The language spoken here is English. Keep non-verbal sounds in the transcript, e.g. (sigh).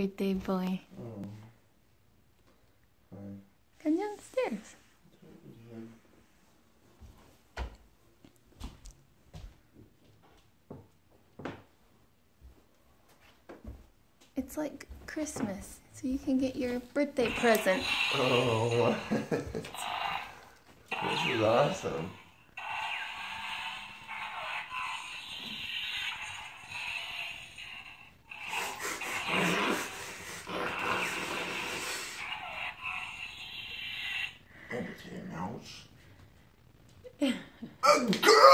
Birthday boy. Oh. Fine. Come downstairs. It's like Christmas, so you can get your birthday present. Oh, what? (laughs) this is awesome. Anything (laughs) else. a girl!